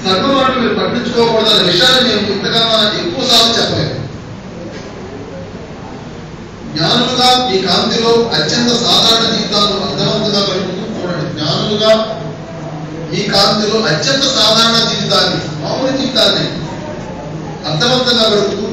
సర్వమాటలు మాటలు మీరు పట్టించుకోకూడదు అనే విషయాన్ని మేము ఇంతకన్నా ఎక్కువ సార్లు చెప్పలేము జ్ఞానులుగా ఈ కాంతిలో అత్యంత సాధారణ జీవితాలను అర్థవంతంగా గడుపుతూ చూడండి. జ్ఞానులుగా ఈ కాంతిలో అత్యంత సాధారణ జీవితాన్ని మామూలు జీవితాన్ని అర్థవంతంగా గడుపుతూ